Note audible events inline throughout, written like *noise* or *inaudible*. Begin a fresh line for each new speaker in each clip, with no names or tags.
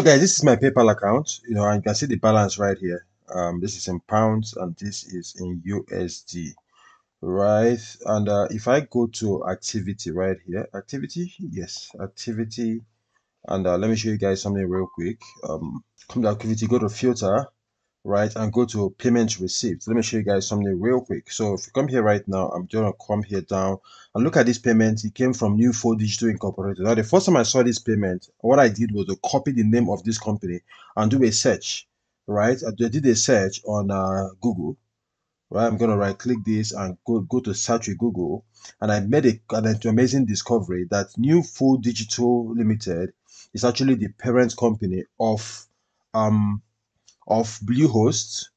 So guys, this is my PayPal account. You know, and you can see the balance right here. Um, this is in pounds and this is in USD, right? And uh, if I go to activity right here, activity, yes, activity, and uh, let me show you guys something real quick. Um, come *clears throat* to activity, go to filter, right and go to payment received let me show you guys something real quick. So if you come here right now i'm gonna come here down and look at this payment. It came from Newfold Digital incorporated. Now the first time i saw this payment what i did was to copy the name of this company and do a search right? I did a search on uh, google right? I'm gonna right click this and go go to search with google and i made a, an amazing discovery that Newfold Digital limited is actually the parent company of um of Bluehost,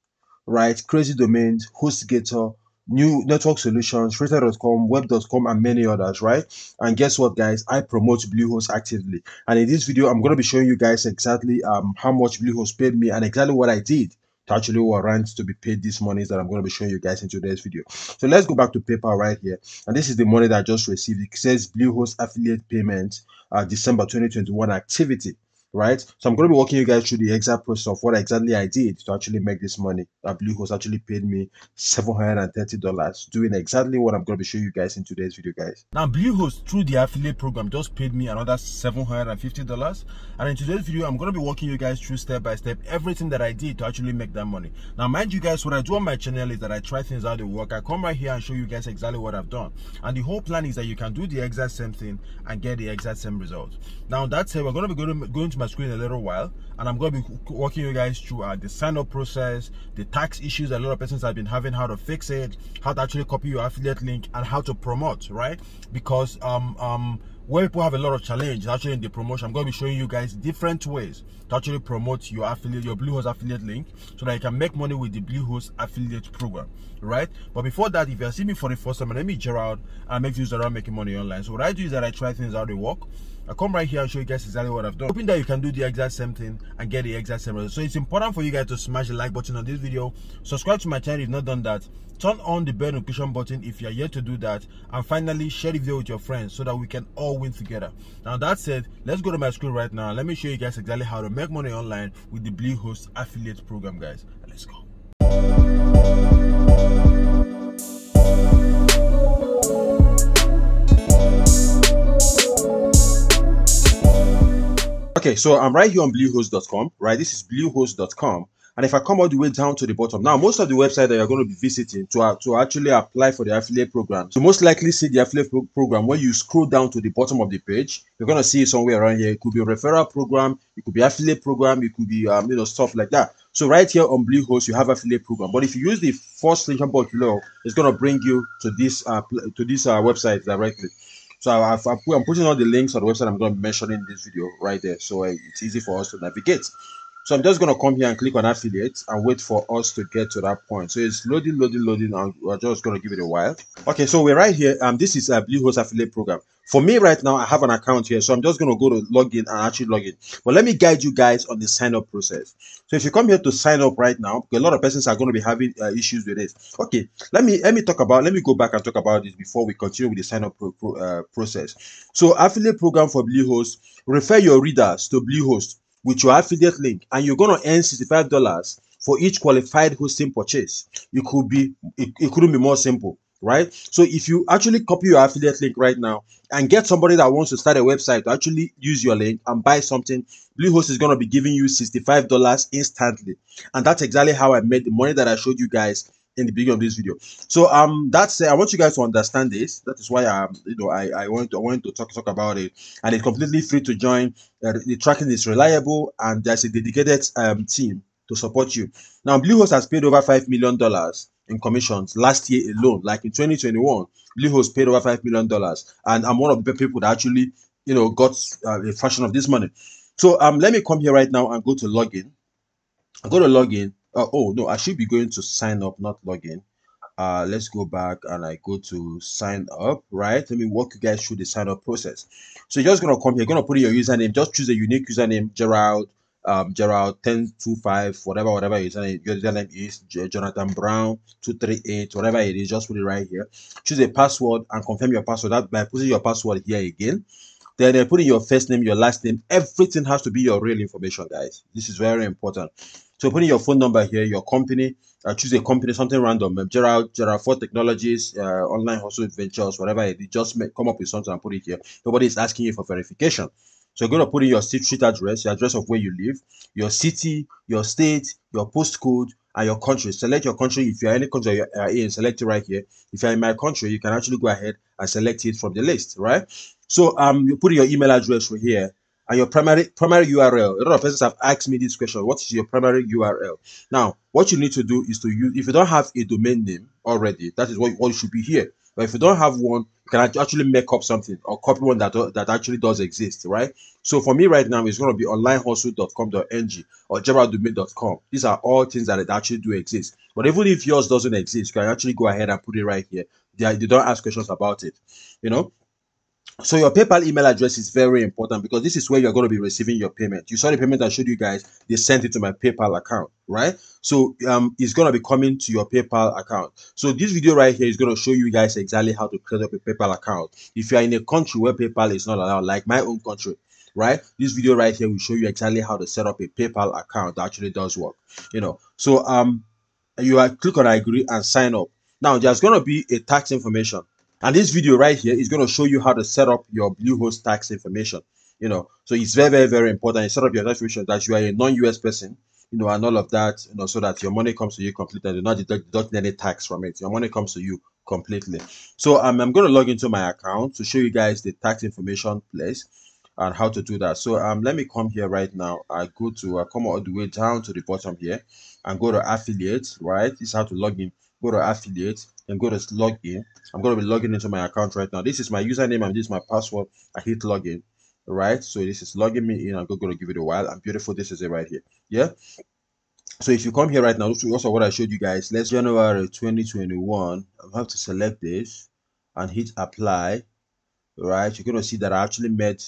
right? Crazy Domains, HostGator, New Network Solutions, Freighter.com, Web.com, and many others, right? And guess what, guys? I promote Bluehost actively. And in this video, I'm going to be showing you guys exactly um, how much Bluehost paid me and exactly what I did to actually warrant to be paid this money that I'm going to be showing you guys in today's video. So let's go back to PayPal right here. And this is the money that I just received. It says Bluehost affiliate payment, uh, December 2021 activity right? So I'm going to be walking you guys through the exact process of what exactly I did to actually make this money. Uh, Bluehost actually paid me $730 doing exactly what I'm going to be showing you guys in today's video, guys.
Now, Bluehost through the affiliate program just paid me another $750. And in today's video, I'm going to be walking you guys through step by step everything that I did to actually make that money. Now, mind you guys, what I do on my channel is that I try things out, they work. I come right here and show you guys exactly what I've done. And the whole plan is that you can do the exact same thing and get the exact same result. Now, that said, we're going to be going to, going to my screen a little while and i'm going to be walking you guys through uh, the sign up process the tax issues a lot of persons have been having how to fix it how to actually copy your affiliate link and how to promote right? Because um um where people have a lot of challenge actually in the promotion i'm going to be showing you guys different ways to actually promote your affiliate your bluehost affiliate link so that you can make money with the bluehost affiliate program right but before that if you're seeing me for the first time my name is gerald and i make videos around making money online so what i do is that i try things out they work I come right here and show you guys exactly what I've done. Hoping that you can do the exact same thing and get the exact same result. So it's important for you guys to smash the like button on this video. Subscribe to my channel if not done that. Turn on the bell notification button if you're yet to do that. And finally, share the video with your friends so that we can all win together. Now that said, let's go to my screen right now. Let me show you guys exactly how to make money online with the Bluehost affiliate program, guys. Let's go.
Okay, so I'm right here on bluehost.com, right? This is bluehost.com. And if I come all the way down to the bottom, now most of the website that you're going to be visiting to, uh, to actually apply for the affiliate program, you most likely see the affiliate pro program when you scroll down to the bottom of the page, you're going to see somewhere around here. It could be referral program, it could be affiliate program, it could be um, you know stuff like that. So right here on Bluehost, you have affiliate program. But if you use the first link above below, it's going to bring you to this uh, to this uh, website directly. So I've, I'm putting all the links on the website I'm going to be mentioning in this video right there. So uh, it's easy for us to navigate. So I'm just going to come here and click on affiliate and wait for us to get to that point. So it's loading, loading, loading, and we're just going to give it a while. Okay, so we're right here. Um, this is a Bluehost affiliate program. For me right now, I have an account here, so I'm just going to go to login and actually log in. But let me guide you guys on the sign up process. So if you come here to sign up right now, a lot of persons are going to be having uh, issues with this. Okay, let me let me talk about let me go back and talk about this before we continue with the sign up pro, pro, uh, process. So affiliate program for Bluehost, refer your readers to Bluehost with your affiliate link, and you're going to earn sixty-five dollars for each qualified hosting purchase. It could be it, it couldn't be more simple right? So if you actually copy your affiliate link right now and get somebody that wants to start a website to actually use your link and buy something, Bluehost is going to be giving you $65 instantly. And that's exactly how I made the money that I showed you guys in the beginning of this video. So um that's uh, I want you guys to understand this. That is why um you know I I want to I want to talk talk about it and it's completely free to join. Uh, the tracking is reliable and there's a dedicated um team to support you. Now Bluehost has paid over 5 million dollars in commissions last year alone. Like in 2021, Bluehost paid over five million dollars, and I'm one of the people that actually, you know, got uh, a fraction of this money. So um, let me come here right now and go to login. I go to login. Uh, oh no, I should be going to sign up, not login. Uh, let's go back and I go to sign up. Right, let me walk you guys through the sign up process. So you're just gonna come here, gonna put in your username. Just choose a unique username, Gerald um, Gerald 1025, whatever, whatever username, your username is, Jonathan Brown 238, whatever it is, just put it right here. Choose a password and confirm your password that by putting your password here again. Then uh, put in your first name, your last name. Everything has to be your real information, guys. This is very important. So put in your phone number here, your company. Uh, choose a company, something random. Um, Gerald, Gerald Ford Technologies, uh, online hustle ventures, whatever it is. Just make, come up with something and put it here. Nobody is asking you for verification. So you're going to put in your street address, your address of where you live, your city, your state, your postcode, and your country. Select your country. If you're in any country you are in, select it right here. If you're in my country, you can actually go ahead and select it from the list, right? So um, you put in your email address right here and your primary primary URL. A lot of persons have asked me this question: What is your primary URL? Now, what you need to do is to use. If you don't have a domain name already, that is what, what should be here. But if you don't have one, you can actually make up something or copy one that that actually does exist, right? So for me right now, it's going to be onlinehustle.com.ng or geralddomain.com. These are all things that actually do exist. But even if yours doesn't exist, you can actually go ahead and put it right here. They, they don't ask questions about it, you know. So your PayPal email address is very important because this is where you're going to be receiving your payment. You saw the payment I showed you guys. They sent it to my PayPal account, right? So um, it's going to be coming to your PayPal account. So this video right here is going to show you guys exactly how to create up a PayPal account. If you are in a country where PayPal is not allowed, like my own country, right? This video right here will show you exactly how to set up a PayPal account that actually does work. You know, so um, you are click on I agree and sign up. Now there's going to be a tax information and this video right here is going to show you how to set up your Bluehost tax information. You know, so it's very, very, very important. You set up your tax information that you are a non-US person, you know, and all of that, you know, so that your money comes to you completely and you're not deducting any tax from it. Your money comes to you completely. So um, I'm going to log into my account to show you guys the tax information place and how to do that. So um, let me come here right now. I go to uh, come all the way down to the bottom here and go to affiliate, right? This is how to log in. Go to affiliate and go to login. I'm going to be logging into my account right now. This is my username and this is my password. I hit login, right? So this is logging me in. I'm going to give it a while. I'm beautiful, this is it right here. Yeah. So if you come here right now, this is also what I showed you guys. Let's January 2021. I have to select this and hit apply. Right, you're gonna see that I actually made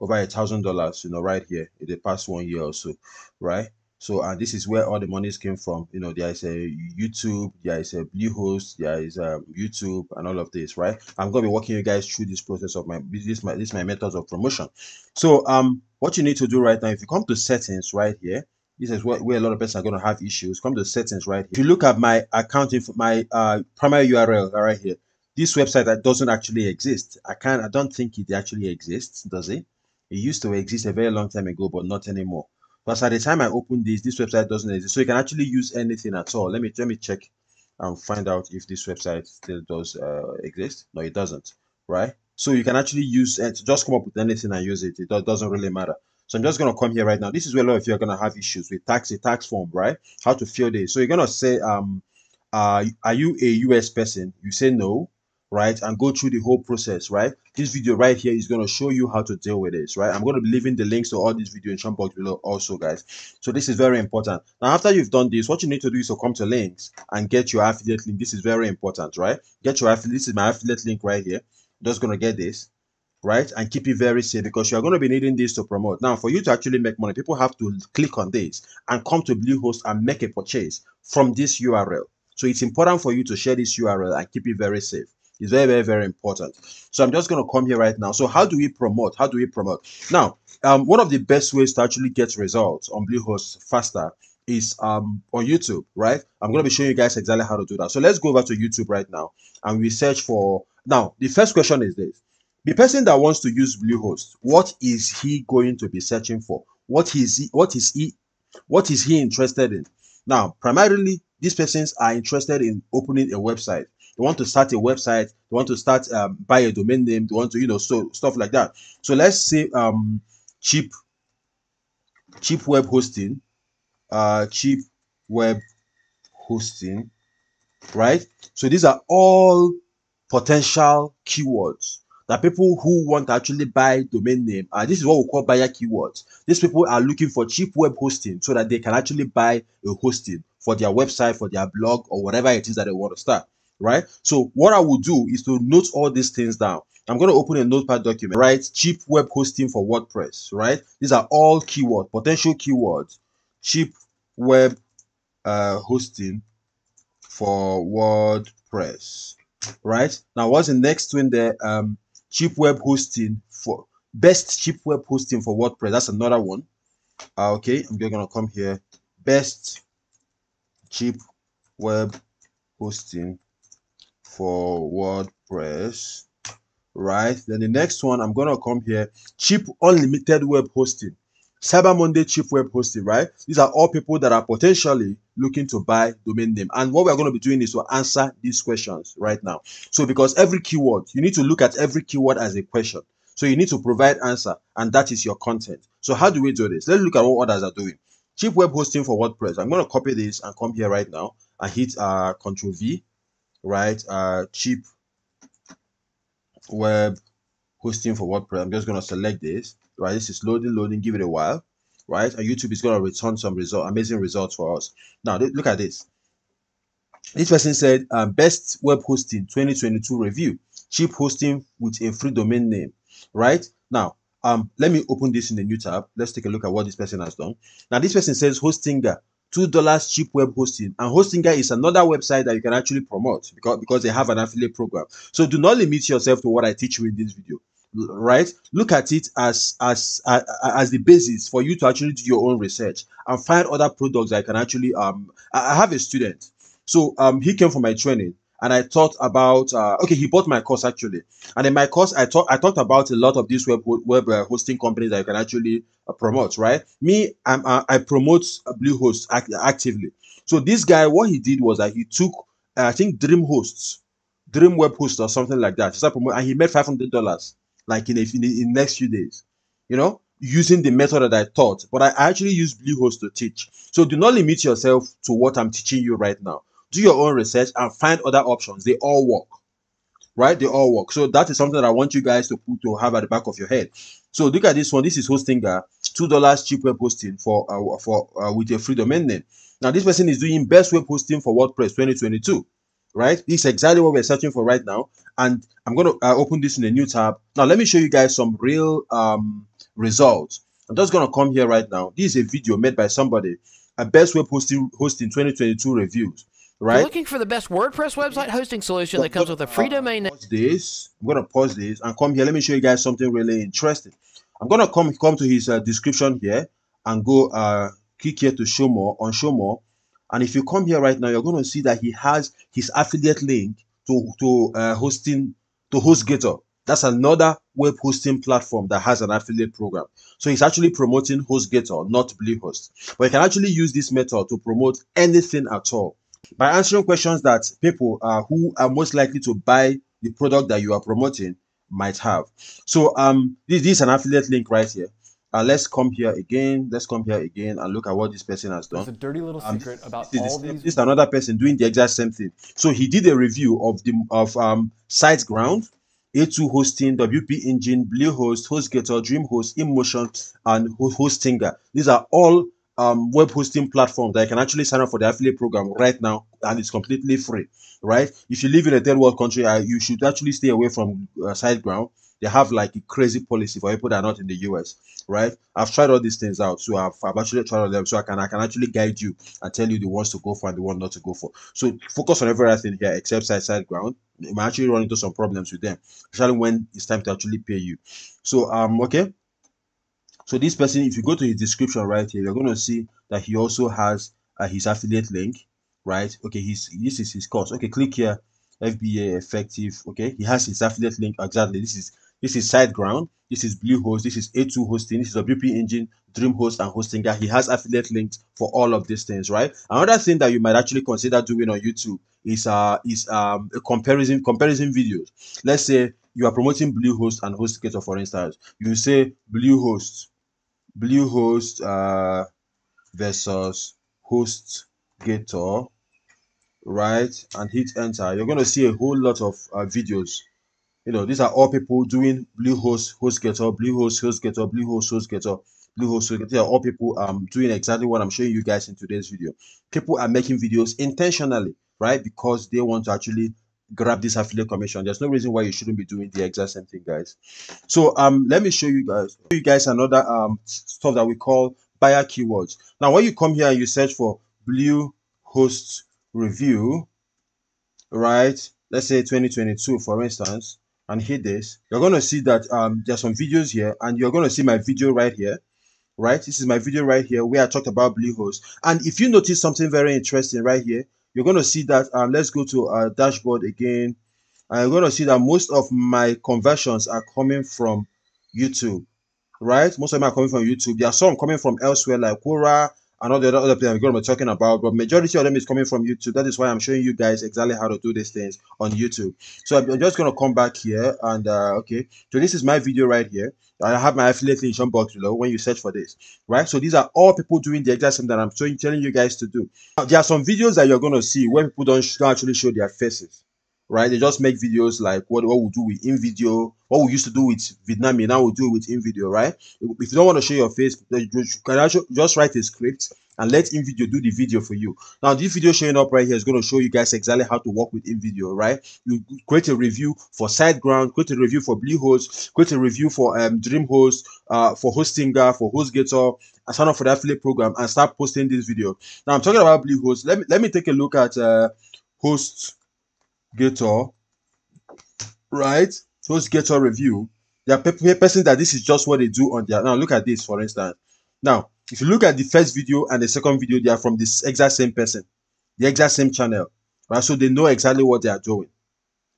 over a thousand dollars, you know, right here in the past one year or so, right? So, and this is where all the monies came from. You know, there is a YouTube, there is a Bluehost, there is a um, YouTube, and all of this, right? I'm going to be walking you guys through this process of my this my this my methods of promotion. So, um, what you need to do right now, if you come to settings right here, this is where, where a lot of people are going to have issues. Come to settings right here. If you look at my account, my uh, primary URL right here, this website that doesn't actually exist. I can't. I don't think it actually exists. Does it? It used to exist a very long time ago, but not anymore. Because at the time I opened this, this website doesn't exist. So you can actually use anything at all. Let me let me check and find out if this website still does uh, exist. No, it doesn't. Right? So you can actually use it. Just come up with anything and use it. It doesn't really matter. So I'm just going to come here right now. This is where a lot of you are going to have issues with tax, a tax form, right? How to fill this. So you're going to say, um, uh, are you a US person? You say no right and go through the whole process right? This video right here is going to show you how to deal with this right? I'm going to be leaving the links to all these video in the box below also guys. So this is very important. Now after you've done this what you need to do is to come to links and get your affiliate link. This is very important right? Get your affiliate this is my affiliate link right here. Just going to get this right? And keep it very safe because you're going to be needing this to promote. Now for you to actually make money people have to click on this and come to bluehost and make a purchase from this url so it's important for you to share this url and keep it very safe is very, very, very important. So I'm just going to come here right now. So how do we promote? How do we promote? Now, um, one of the best ways to actually get results on Bluehost faster is um, on YouTube, right? I'm going to be showing you guys exactly how to do that. So let's go over to YouTube right now and we search for. Now, the first question is this. The person that wants to use Bluehost, what is he going to be searching for? What is he, what is he, what is he interested in? Now, primarily, these persons are interested in opening a website they want to start a website they want to start um, buy a domain name they want to you know so stuff like that. So let's say um cheap cheap web hosting uh cheap web hosting right? So these are all potential keywords that people who want to actually buy domain name and uh, this is what we call buyer keywords. These people are looking for cheap web hosting so that they can actually buy a hosting for their website for their blog or whatever it is that they want to start right? So what I will do is to note all these things down. I'm going to open a notepad document, right? Cheap web hosting for WordPress, right? These are all keywords, potential keywords. Cheap web uh, hosting for WordPress, right? Now, what's the next one there? Um, cheap web hosting for best cheap web hosting for WordPress. That's another one. Uh, okay, I'm just gonna come here. Best cheap web hosting for WordPress. Right. Then the next one, I'm gonna come here. Cheap unlimited web hosting. Cyber Monday cheap web hosting, right? These are all people that are potentially looking to buy domain name. And what we're going to be doing is to answer these questions right now. So because every keyword, you need to look at every keyword as a question. So you need to provide answer and that is your content. So how do we do this? Let's look at what others are doing. Cheap web hosting for WordPress. I'm going to copy this and come here right now and hit uh, Control V, right? Uh, cheap web hosting for WordPress. I'm just going to select this right? This is loading, loading, give it a while, right? And YouTube is going to return some result, amazing results for us. Now, look at this. This person said, um, best web hosting 2022 review, cheap hosting with a free domain name, right? Now, um, let me open this in the new tab. Let's take a look at what this person has done. Now, this person says Hostinger, two dollars cheap web hosting, and Hostinger is another website that you can actually promote because because they have an affiliate program. So do not limit yourself to what I teach you in this video right? Look at it as as as the basis for you to actually do your own research and find other products that can actually um i have a student. So um he came for my training and i thought about uh, okay he bought my course actually and in my course i thought i talked about a lot of these web web uh, hosting companies that you can actually uh, promote right me i'm uh, i promote bluehost act actively so this guy what he did was that he took i think dream hosts dream web host or something like that and he made 500 dollars like in, a, in the next few days, you know, using the method that I taught. But I actually use Bluehost to teach. So do not limit yourself to what I'm teaching you right now. Do your own research and find other options. They all work, right? They all work. So that is something that I want you guys to put to have at the back of your head. So look at this one. This is Hostinger, two dollars cheap web hosting for uh, for uh, with a free domain name. Now this person is doing best web hosting for WordPress 2022 right? This is exactly what we're searching for right now. And I'm to uh, open this in a new tab. Now, let me show you guys some real um, results. I'm just to come here right now. This is a video made by somebody, a best web hosting, hosting 2022 reviews, right?
You're looking for the best WordPress website hosting solution that comes with a free domain name.
This, I'm going to pause this and come here. Let me show you guys something really interesting. I'm going to come, come to his uh, description here and go uh, click here to show more on show more and if you come here right now, you're going to see that he has his affiliate link to, to uh, hosting, to HostGator. That's another web hosting platform that has an affiliate program. So he's actually promoting HostGator, not Bluehost. But you can actually use this method to promote anything at all. By answering questions that people uh, who are most likely to buy the product that you are promoting might have. So um, this, this is an affiliate link right here. Uh, let's come here again. Let's come here again and look at what this person has done.
It's a dirty little um, secret about
this,
all
this,
these.
This is another person doing the exact same thing. So he did a review of the of um SiteGround, A2 Hosting, WP Engine, Bluehost, HostGator, DreamHost, InMotion, and Hostinger. These are all um, web hosting platform that you can actually sign up for the affiliate program right now, and it's completely free. Right? If you live in a third world country, uh, you should actually stay away from uh, SiteGround they have like a crazy policy for people that are not in the US, right? I've tried all these things out, so I've, I've actually tried all them, so I can I can actually guide you and tell you the ones to go for and the one not to go for. So focus on everything here except side side ground. You might actually run into some problems with them, especially when it's time to actually pay you. So um okay. So this person, if you go to his description right here, you're gonna see that he also has uh, his affiliate link, right? Okay, he's this is his course. Okay, click here. FBA effective. Okay, he has his affiliate link exactly. This is this is SiteGround. This is Bluehost. This is A2 Hosting. This is a WP Engine, DreamHost, and Hostinger. He has affiliate links for all of these things, right? Another thing that you might actually consider doing on YouTube is uh is um a comparison comparison videos. Let's say you are promoting Bluehost and HostGator, for instance. You say Bluehost, Bluehost uh versus HostGator, right? And hit enter. You're gonna see a whole lot of uh, videos you know, these are all people doing Bluehost, HostGator, Bluehost, HostGator, Bluehost, HostGator, Bluehost, HostGator. These are all people um doing exactly what I'm showing you guys in today's video. People are making videos intentionally, right? Because they want to actually grab this affiliate commission. There's no reason why you shouldn't be doing the exact same thing, guys. So um, let me show you guys, show you guys another um stuff that we call buyer keywords. Now, when you come here and you search for Bluehost review, right? Let's say 2022, for instance and hit this, you're to see that um, there's some videos here and you're to see my video right here. Right, this is my video right here where I talked about Bluehost. And if you notice something very interesting right here, you're going to see that um, let's go to our dashboard again. And you're going to see that most of my conversions are coming from YouTube. Right, most of them are coming from YouTube. There are some coming from elsewhere like Quora and all the other, places I'm going to be talking about, but majority of them is coming from YouTube. That is why I'm showing you guys exactly how to do these things on YouTube. So I'm just going to come back here and uh, okay. So this is my video right here. I have my affiliate link in box below when you search for this, right? So these are all people doing the exact same that I'm showing, telling you guys to do. Now, there are some videos that you're going to see where people don't, don't actually show their faces right? They just make videos like what, what we do with InVideo, what we used to do with Vidnami, now we do it with InVideo, right? If you don't want to show your face, you can just write a script and let InVideo do the video for you. Now, this video showing up right here is going to show you guys exactly how to work with InVideo, right? You create a review for SiteGround, create a review for Bluehost, create a review for um, DreamHost, uh, for Hostinger, for HostGator, and sign up for the affiliate program and start posting this video. Now, I'm talking about Bluehost. Let me, let me take a look at uh, Host Gator, right? HostGator review. There are persons that this is just what they do on their. Now look at this, for instance. Now, if you look at the first video and the second video, they are from this exact same person, the exact same channel, right? So they know exactly what they are doing,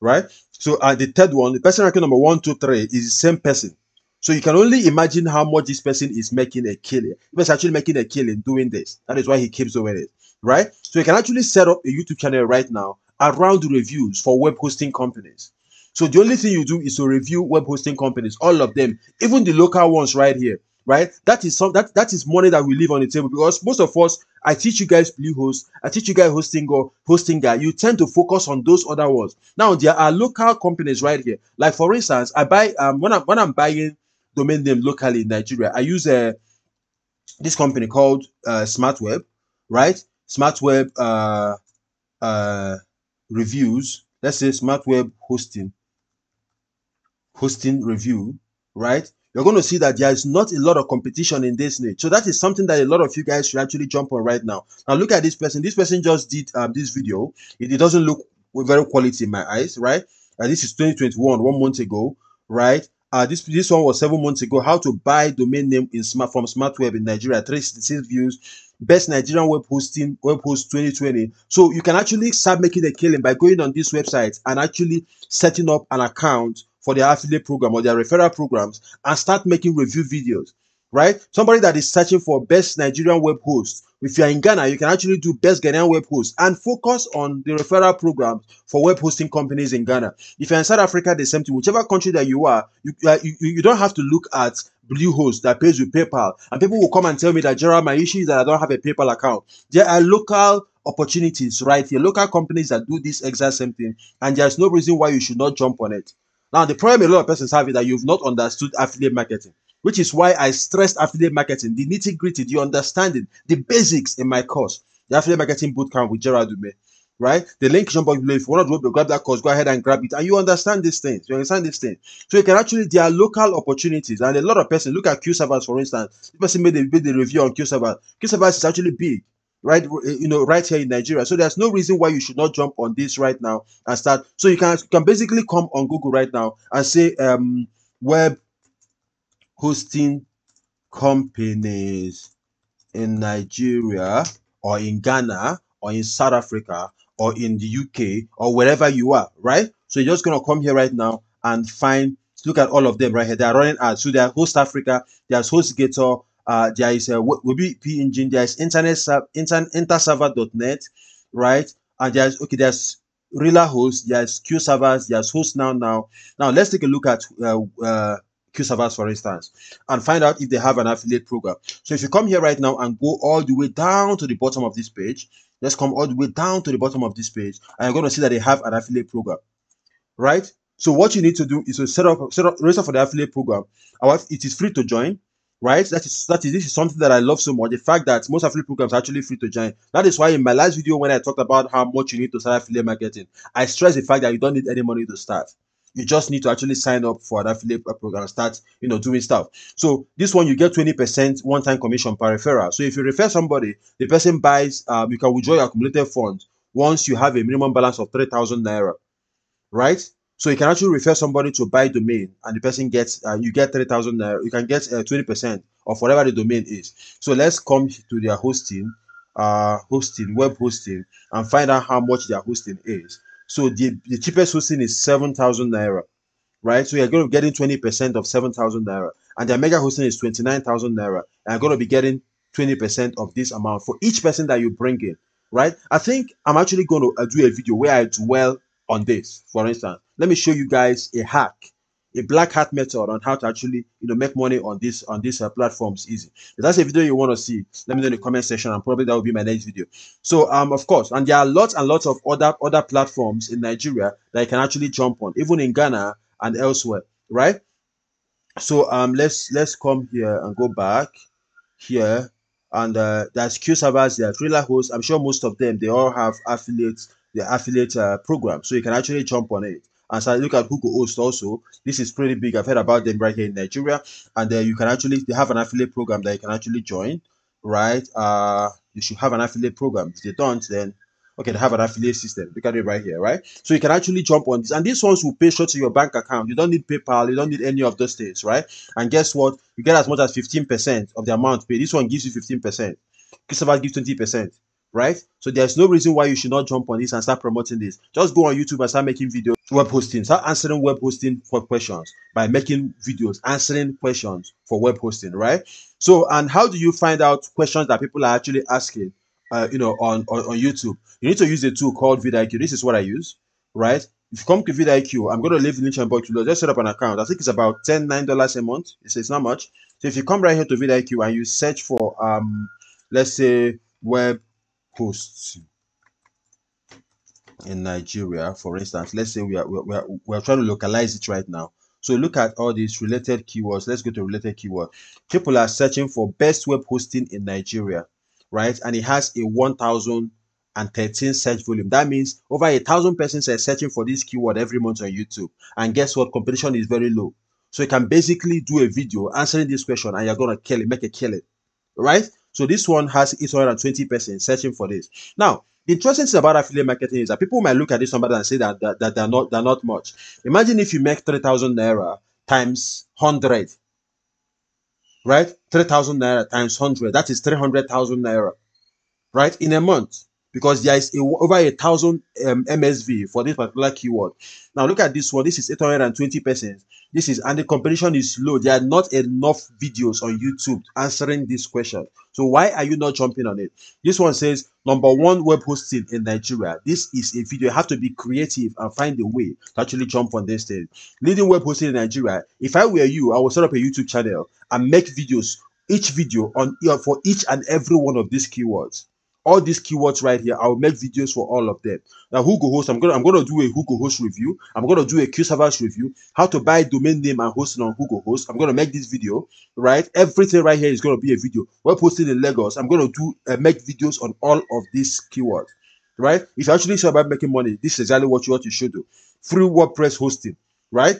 right? So at the third one, the person ranking number one, two, three is the same person. So you can only imagine how much this person is making a killing. He actually making a killing doing this. That is why he keeps doing it, right? So you can actually set up a YouTube channel right now around reviews for web hosting companies. So the only thing you do is to review web hosting companies, all of them, even the local ones right here, right? That is some that that is money that we leave on the table because most of us, I teach you guys Bluehost, I teach you guys hosting or hosting guy. You tend to focus on those other ones. Now there are local companies right here. Like for instance, I buy um when I'm when I'm buying domain name locally in Nigeria, I use a uh, this company called uh, SmartWeb, right? Smart Web uh uh reviews, let's say smart web hosting, hosting review, right? You're going to see that there is not a lot of competition in this niche. So that is something that a lot of you guys should actually jump on right now. Now look at this person. This person just did um, this video. It, it doesn't look very quality in my eyes, right? Uh, this is 2021, one month ago, right? Uh, this this one was seven months ago. How to buy domain name in smart from smart web in Nigeria. 366 views best Nigerian web hosting web host 2020. So you can actually start making a killing by going on this website and actually setting up an account for their affiliate program or their referral programs and start making review videos. Right? Somebody that is searching for best Nigerian web host. If you are in Ghana, you can actually do best Ghanaian web host and focus on the referral programs for web hosting companies in Ghana. If you're in South Africa, the same thing. Whichever country that you are, you, you, you don't have to look at Bluehost that pays with PayPal. And people will come and tell me that, Gerald, my issue is that I don't have a PayPal account. There are local opportunities right here, local companies that do this exact same thing. And there's no reason why you should not jump on it. Now, the problem a lot of persons have is that you've not understood affiliate marketing, which is why I stressed affiliate marketing, the nitty gritty, the understanding, the basics in my course, the affiliate marketing bootcamp with Gerald Umeh right? The link is below. If you want to grab that course, go ahead and grab it. And you understand these things. You understand these things. So you can actually, there are local opportunities. And a lot of persons, look at Q servers, for instance. The person made a, made a review on Q servers. Q servers is actually big, right? You know, right here in Nigeria. So there's no reason why you should not jump on this right now and start. So you can, you can basically come on Google right now and say, um, web hosting companies in Nigeria or in Ghana or in South Africa or in the UK or wherever you are, right? So you're just gonna come here right now and find look at all of them right here. They are running ads. So there are Host Africa, there's HostGator, uh, there is a WP Engine, there's internet internet interserver.net, right? And there's okay, there's Rela Host, there's Q servers, there's Host Now Now. Now let's take a look at uh, uh, Q servers, for instance, and find out if they have an affiliate program. So if you come here right now and go all the way down to the bottom of this page, Let's come all the way down to the bottom of this page and you're going to see that they have an affiliate program, right? So what you need to do is to set up, set up, register for the affiliate program. It is free to join, right? That is, that is, this is something that I love so much. The fact that most affiliate programs are actually free to join. That is why in my last video, when I talked about how much you need to start affiliate marketing, I stress the fact that you don't need any money to start you just need to actually sign up for an affiliate program and start you know doing stuff so this one you get 20 percent one-time commission per referral so if you refer somebody the person buys um, you can withdraw your accumulated funds once you have a minimum balance of 3000 naira right So you can actually refer somebody to buy domain, and the person gets uh, you get three thousand. You can get uh, twenty percent of whatever the domain is. So let's come to their hosting, uh, hosting web hosting, and find out how much their hosting is. So the, the cheapest hosting is seven thousand naira, right? So you're going to be getting twenty percent of seven thousand naira, and the mega hosting is twenty nine thousand naira, and you're going to be getting twenty percent of this amount for each person that you bring in, right? I think I'm actually going to do a video where I dwell on this. For instance, let me show you guys a hack a black hat method on how to actually you know make money on this on these uh, platforms easy. If that's a video you want to see let me know in the comment section and probably that will be my next video. So um of course and there are lots and lots of other other platforms in nigeria that you can actually jump on even in ghana and elsewhere right? So um let's let's come here and go back here. And uh there's q servers there thriller hosts. I'm sure most of them they all have affiliates the affiliate uh, program. So you can actually jump on it so I look at Google Host also. This is pretty big. I've heard about them right here in Nigeria, and then you can actually they have an affiliate program that you can actually join, right? Uh, you should have an affiliate program. If they don't, then okay, they have an affiliate system. Look at it right here, right? So you can actually jump on this, and these ones will pay straight to your bank account. You don't need PayPal, you don't need any of those things, right? And guess what? You get as much as 15% of the amount paid. This one gives you 15%. Christopher gives 20% right? So there's no reason why you should not jump on this and start promoting this. Just go on YouTube and start making videos, web hosting, start answering web hosting for questions by making videos, answering questions for web hosting, right? So, and how do you find out questions that people are actually asking, uh, you know, on, on, on YouTube? You need to use a tool called vidIQ. This is what I use, right? If you come to vidIQ, I'm going to leave the link in box below. Just set up an account. I think it's about 10 $9 a month. It's, it's not much. So if you come right here to vidIQ and you search for, um, let's say, web hosts in Nigeria, for instance, let's say we are, we are, we are trying to localize it right now. So look at all these related keywords. Let's go to related keyword. People are searching for best web hosting in Nigeria, right? And it has a 1013 search volume. That means over a thousand persons are searching for this keyword every month on YouTube. And guess what? Competition is very low. So you can basically do a video answering this question and you're gonna kill it, make it kill it, right? So this one has 820 percent searching for this. Now, the interesting thing about affiliate marketing is that people might look at this number and say that, that, that they're not they're not much. Imagine if you make 3,000 naira times 100, right? 3,000 naira times 100, that is 300,000 naira, right? In a month, because there is a, over a thousand um, MSV for this particular keyword. Now look at this one. This is 820 percent. This is and the competition is low. There are not enough videos on YouTube answering this question. So why are you not jumping on it? This one says number one web hosting in Nigeria. This is a video. You have to be creative and find a way to actually jump on this thing. Leading web hosting in Nigeria. If I were you, I would set up a YouTube channel and make videos. Each video on for each and every one of these keywords all these keywords right here i'll make videos for all of them. Now Whogohost? I'm gonna i'm gonna do a Whogohost review. I'm gonna do a q servers review. How to buy domain name and hosting on Whogohost. I'm gonna make this video right? Everything right here is gonna be a video. We're posting in lagos i'm gonna do uh, make videos on all of these keywords right? If you actually say about making money this is exactly what you what you should do. Free wordpress hosting right?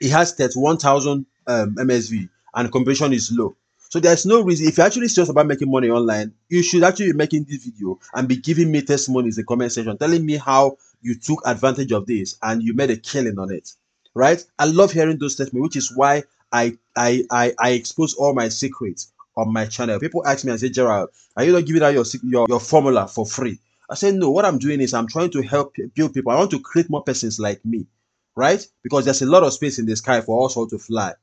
It has 31000 um, msv and competition is low so there's no reason if you're actually serious about making money online, you should actually be making this video and be giving me testimonies in the comment section, telling me how you took advantage of this and you made a killing on it. Right? I love hearing those testimonies, which is why I I I, I expose all my secrets on my channel. People ask me and say, Gerald, are you not giving out your your, your formula for free? I say no. What I'm doing is I'm trying to help build people. I want to create more persons like me, right? Because there's a lot of space in the sky for us all to fly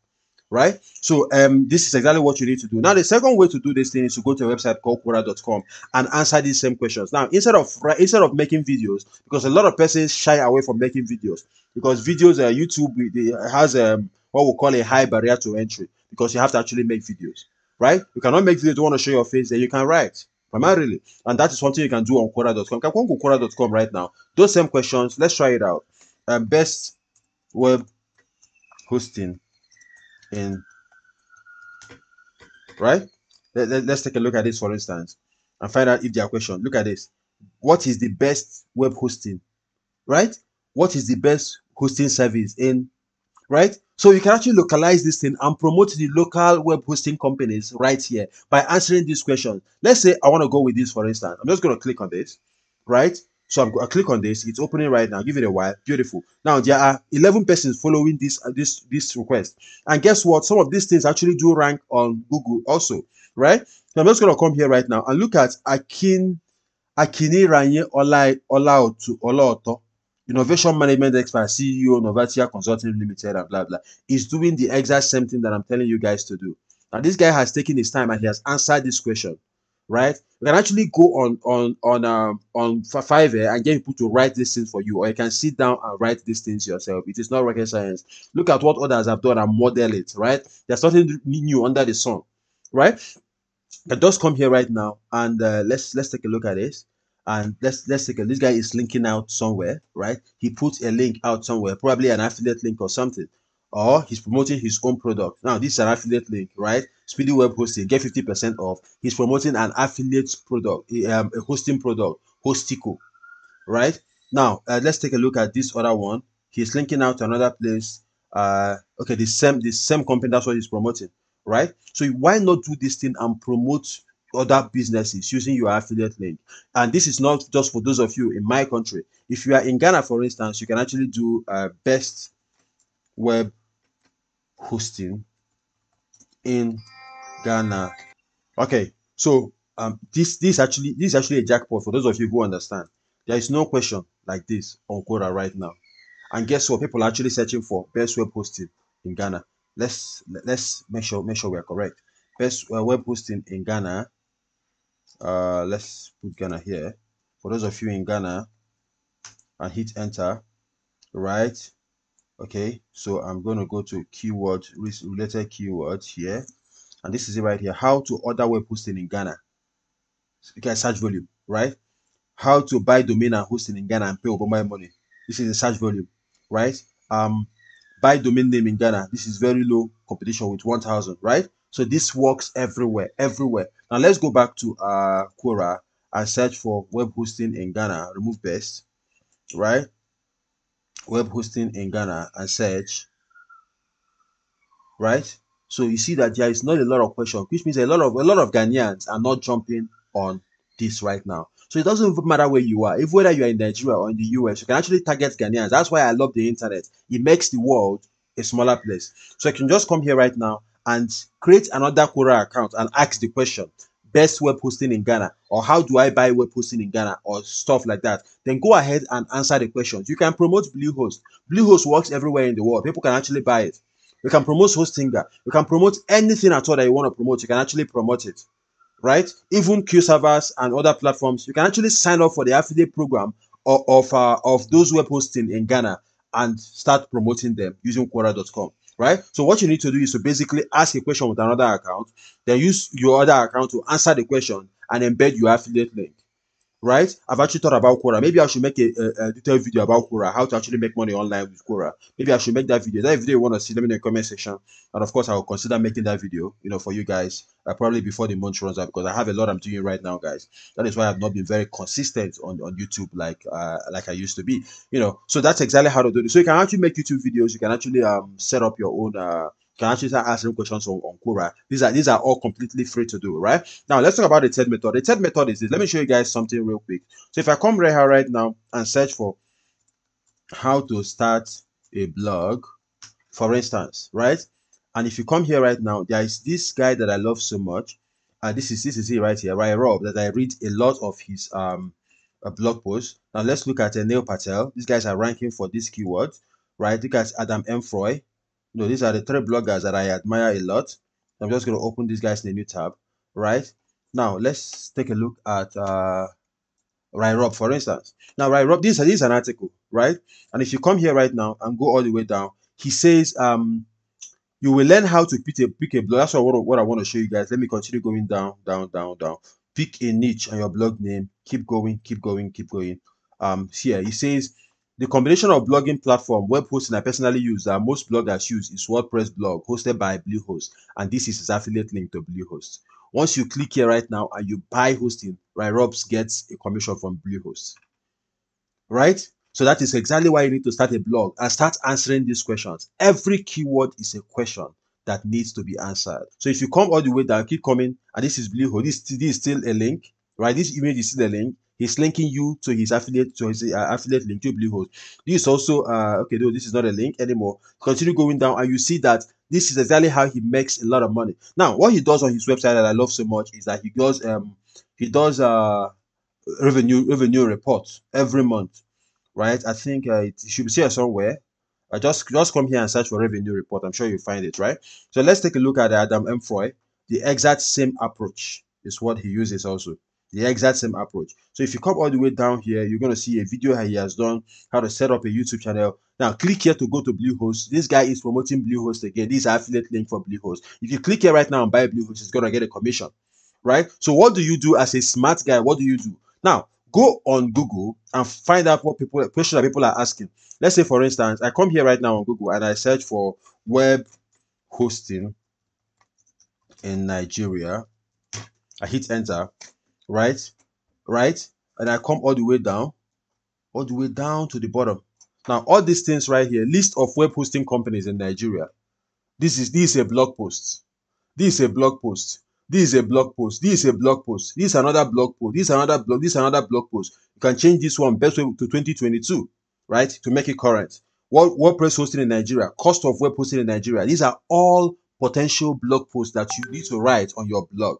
right? So um, this is exactly what you need to do. Now, the second way to do this thing is to go to a website called Quora.com and answer these same questions. Now, instead of instead of making videos, because a lot of persons shy away from making videos, because videos, uh, YouTube has um, what we call a high barrier to entry, because you have to actually make videos, right? You cannot make videos, you want to show your face, then you can write primarily, and that is something you can do on Quora.com. Can go Quora.com right now. Those same questions, let's try it out. Um, best web hosting in right? Let, let, let's take a look at this for instance and find out if there are questions. Look at this. What is the best web hosting right? What is the best hosting service in right? So you can actually localize this thing and promote the local web hosting companies right here by answering this question let's say i want to go with this for instance. I'm just going to click on this right So I'm going to click on this. It's opening right now. Give it a while. Beautiful. Now there are 11 persons following this uh, this this request. And guess what? Some of these things actually do rank on Google also, right? So I'm just going to come here right now and look at Akin Akini Ranye Ola Olaotu Olaoto, Innovation Management Expert, CEO, Novatia Consulting Limited, and blah blah. Is doing the exact same thing that I'm telling you guys to do. Now this guy has taken his time and he has answered this question right? You can actually go on on on um on Fiverr and get people to write these things for you, or you can sit down and write these things yourself. It is not rocket science. Look at what others have done and model it, right? There's nothing new under the sun, right? But just come here right now and uh, let's let's take a look at this. And let's let's take a this guy is linking out somewhere, right? He puts a link out somewhere, probably an affiliate link or something or he's promoting his own product. Now, this is an affiliate link, right? Speedy Web Hosting, get 50% off. He's promoting an affiliate product, um, a hosting product, Hostico, right? Now, uh, let's take a look at this other one. He's linking out to another place. Uh, okay, the same, the same company, that's what he's promoting, right? So why not do this thing and promote other businesses using your affiliate link and this is not just for those of you in my country if you are in ghana for instance you can actually do uh, best web hosting in Ghana. Okay, so um, this this actually this is actually a jackpot for those of you who understand. There is no question like this on Quora right now. And guess what? People are actually searching for best web hosting in Ghana. Let's let's make sure make sure we are correct. Best uh, web hosting in Ghana. Uh, let's put Ghana here. For those of you in Ghana, and hit enter. Right okay so i'm going to go to keyword related keywords here. And this is it right here how to order web hosting in ghana. You can search volume right? How to buy domain and hosting in ghana and pay over my money. This is the search volume right? Um buy domain name in ghana. This is very low competition with 1000 right? So this works everywhere everywhere. Now let's go back to uh quora and search for web hosting in ghana. Remove best right web hosting in Ghana and search, right? So you see that there is not a lot of question, which means a lot of a lot of Ghanaians are not jumping on this right now. So it doesn't even matter where you are, if whether you are in Nigeria or in the US, you can actually target Ghanaians. That's why I love the internet. It makes the world a smaller place. So I can just come here right now and create another Quora account and ask the question best web hosting in Ghana or how do I buy web hosting in Ghana or stuff like that, then go ahead and answer the questions. You can promote Bluehost. Bluehost works everywhere in the world. People can actually buy it. You can promote Hostinger. You can promote anything at all that you want to promote. You can actually promote it, right? Even Q servers and other platforms. You can actually sign up for the affiliate program of of, uh, of those web hosting in Ghana and start promoting them using Quora.com right? So what you need to do is to basically ask a question with another account, then use your other account to answer the question and embed your affiliate link right? I've actually thought about Quora. Maybe I should make a, a, a, detailed video about Quora, how to actually make money online with Quora. Maybe I should make that video. That video you want to see, let me know in the comment section. And of course, I will consider making that video, you know, for you guys, uh, probably before the month runs out, because I have a lot I'm doing right now, guys. That is why I've not been very consistent on, on YouTube like uh, like I used to be, you know. So that's exactly how to do it. So you can actually make YouTube videos. You can actually um set up your own uh can actually start asking questions on, on Quora. These are these are all completely free to do, right? Now let's talk about the third method. The third method is this. Let me show you guys something real quick. So if I come right here right now and search for how to start a blog, for instance, right? And if you come here right now, there is this guy that I love so much. And uh, this is this is it right here, right? Rob, that I read a lot of his um blog posts. Now let's look at uh, Neil Patel. These guys are ranking for this keyword, right? Look at Adam Enfroy, you know, these are the three bloggers that I admire a lot. I'm just going to open these guys in a new tab, right? Now, let's take a look at uh, Rob, for instance. Now, Rob, this, this is an article, right? And if you come here right now and go all the way down, he says, um, you will learn how to pick a, pick a blog. That's what, what I want to show you guys. Let me continue going down, down, down, down. Pick a niche and your blog name. Keep going, keep going, keep going. Um, here, he says, the combination of blogging platform, web hosting I personally use that most bloggers use is WordPress blog hosted by Bluehost. And this is his affiliate link to Bluehost. Once you click here right now and you buy hosting, right, Robs gets a commission from Bluehost. Right? So that is exactly why you need to start a blog and start answering these questions. Every keyword is a question that needs to be answered. So if you come all the way down, keep coming, and this is Bluehost. This, this is still a link, right? This image is still a link he's linking you to his affiliate to his uh, affiliate link to Bluehost. This is also uh okay, though this is not a link anymore. Continue going down, and you see that this is exactly how he makes a lot of money. Now, what he does on his website that I love so much is that he does um he does uh revenue revenue reports every month, right? I think uh, it should be here somewhere. I just just come here and search for revenue report. I'm sure you find it, right? So let's take a look at Adam Enfroy. The exact same approach is what he uses also. The exact same approach. So if you come all the way down here, you're going to see a video he has done how to set up a YouTube channel. Now click here to go to Bluehost. This guy is promoting Bluehost again. This is affiliate link for Bluehost. If you click here right now and buy Bluehost, it's going to get a commission, right? So what do you do as a smart guy? What do you do? Now go on Google and find out what people questions that people are asking. Let's say, for instance, I come here right now on Google and I search for web hosting in Nigeria. I hit enter, right? Right? And I come all the way down, all the way down to the bottom. Now, all these things right here, list of web hosting companies in Nigeria. This is this is a blog post. This is a blog post. This is a blog post. This is a blog post. This is another blog post. This is another blog. This is another blog post. You can change this one best way to 2022, right? To make it current. What WordPress hosting in Nigeria, cost of web hosting in Nigeria. These are all potential blog posts that you need to write on your blog,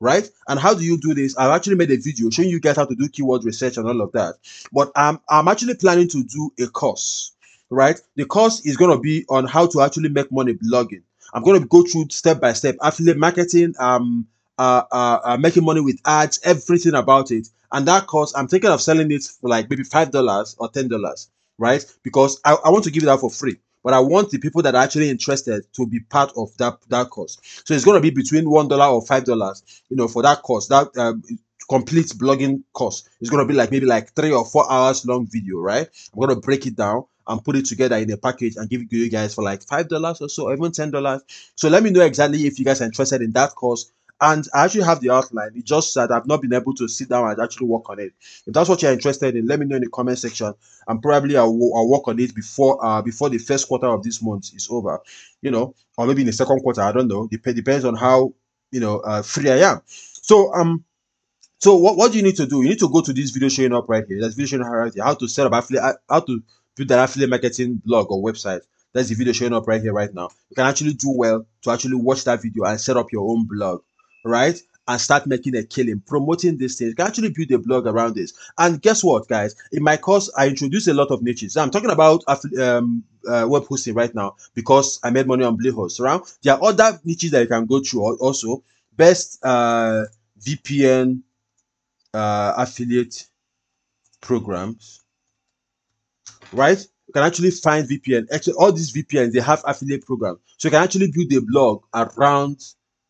right? And how do you do this? I've actually made a video showing you guys how to do keyword research and all of that. But I'm I'm actually planning to do a course, right? The course is going to be on how to actually make money blogging. I'm going to go through step by step affiliate marketing, um, uh, uh, uh, making money with ads, everything about it. And that course, I'm thinking of selling it for like maybe five dollars or ten dollars, right? Because I, I want to give it out for free, but I want the people that are actually interested to be part of that that course. So it's going to be between one dollar or five dollars, you know, for that course. That um, complete blogging course is going to be like maybe like three or four hours long video, right? I'm going to break it down and put it together in a package and give it to you guys for like five dollars or so, or even ten dollars. So let me know exactly if you guys are interested in that course. And I actually have the outline. It's just that I've not been able to sit down and actually work on it. If that's what you're interested in, let me know in the comment section, and probably I'll, I'll work on it before uh before the first quarter of this month is over. You know, or maybe in the second quarter. I don't know. Dep- depends on how you know uh, free I am. So um so what, what do you need to do? You need to go to this video showing up right here. That's video showing up right here. How to set up affiliate, how to build an affiliate marketing blog or website. That's the video showing up right here right now. You can actually do well to actually watch that video and set up your own blog, right? And start making a killing, promoting this thing. You can actually build a blog around this. And guess what, guys? In my course, I introduce a lot of niches. I'm talking about um, uh, web hosting right now because I made money on Bluehost. Around there are other niches that you can go through also. Best uh, VPN uh, affiliate programs, right? You can actually find VPN. Actually, all these VPNs they have affiliate programs, so you can actually build a blog around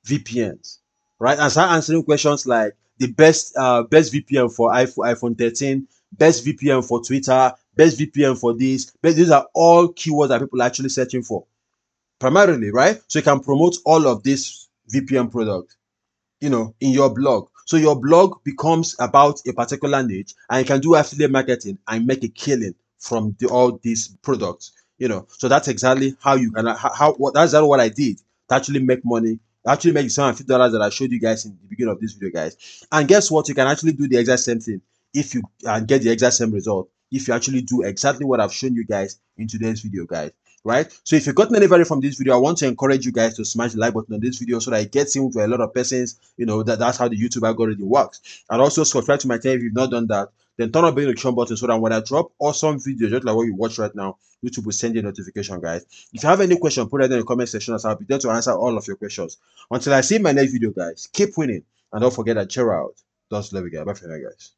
VPNs, right? And start answering questions like the best uh, best VPN for iPhone, iPhone 13, best VPN for Twitter, best VPN for this. These are all keywords that people are actually searching for, primarily, right? So you can promote all of this VPN product, you know, in your blog. So your blog becomes about a particular niche, and you can do affiliate marketing and make a killing from the, all these products. You know, so that's exactly how you can how, how what that's exactly what I did to actually make money. Actually, make fifty dollars that I showed you guys in the beginning of this video, guys. And guess what? You can actually do the exact same thing if you and get the exact same result if you actually do exactly what I've shown you guys in today's video, guys right? So if you got any value from this video, I want to encourage you guys to smash the like button on this video so that it gets in to a lot of persons. You know that that's how the YouTube algorithm works. And also subscribe to my channel if you've not done that. Then turn on the notification button so that when I drop awesome videos just like what you watch right now, YouTube will send you a notification, guys. If you have any question, put it in the comment section. As I'll be there to answer all of your questions. Until I see my next video, guys, keep winning and don't forget that out. Just love you guys. Bye for now, guys.